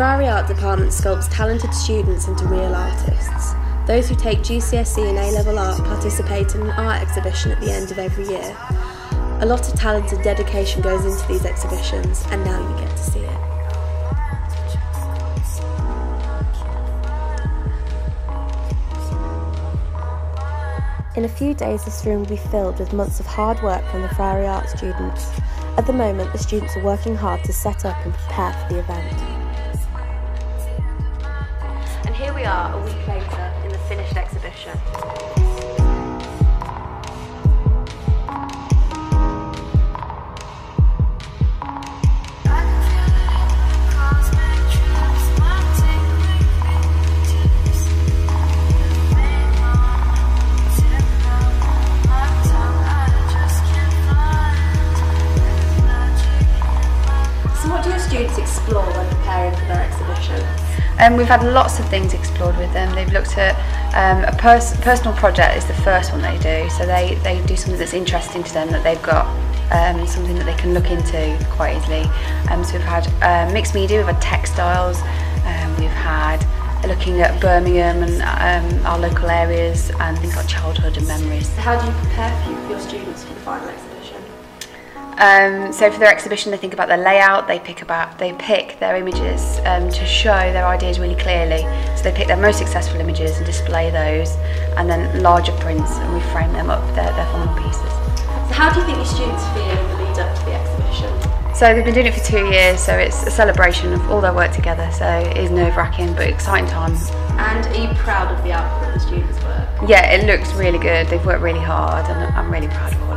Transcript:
Friary Art Department sculpts talented students into real artists. Those who take GCSE and A-level art participate in an art exhibition at the end of every year. A lot of talent and dedication goes into these exhibitions and now you get to see it. In a few days this room will be filled with months of hard work from the Friary Art students. At the moment the students are working hard to set up and prepare for the event here we are a week later in the finished exhibition. explore when preparing for their exhibition? Um, we've had lots of things explored with them. They've looked at um, a pers personal project is the first one they do. So they, they do something that's interesting to them that they've got um, something that they can look into quite easily. Um, so we've had uh, mixed media, we've had textiles, um, we've had looking at Birmingham and um, our local areas and things like childhood and memories. So how do you prepare for your students for the final exhibition? Um, so for their exhibition, they think about their layout. They pick about they pick their images um, to show their ideas really clearly. So they pick their most successful images and display those, and then larger prints, and we frame them up. Their their final pieces. So how do you think your students feel in the lead up to the exhibition? So they've been doing it for two years, so it's a celebration of all their work together. So it is nerve wracking but exciting time. And are you proud of the output of the students' work? Yeah, it looks really good. They've worked really hard, and I'm really proud of it.